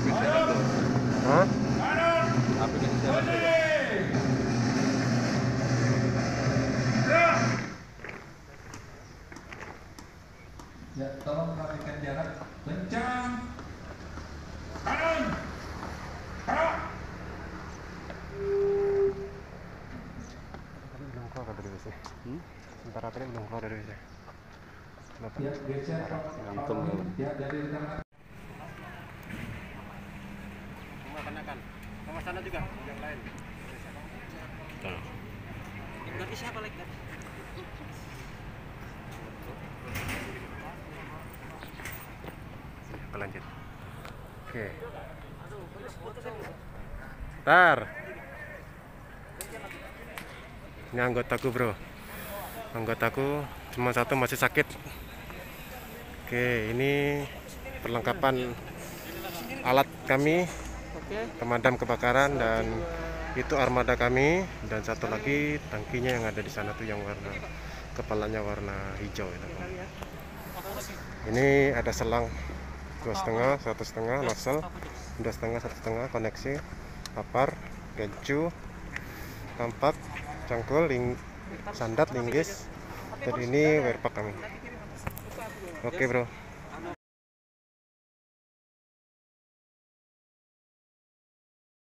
Ya, tolong perhatikan jarak. Kencang. Kanan. Kanan. belum keluar dari WC. Hmm? Sementara tadi belum keluar dari WC. Ya, biasanya. Ya, kenakan sama sana juga yang lain. Nah. Siapa lagi? Kita lanjut? Oke. Tar. Ini anggotaku bro. Anggotaku cuma satu masih sakit. Oke ini perlengkapan alat kami. Pemadam kebakaran dan itu armada kami dan satu lagi tangkinya yang ada di sana tuh yang warna kepalanya warna hijau itu. ini ada selang dua setengah satu setengah nozzle dua setengah satu setengah koneksi papar gencu tampak cangkul ling sandat linggis dan ini wear pack kami. Oke bro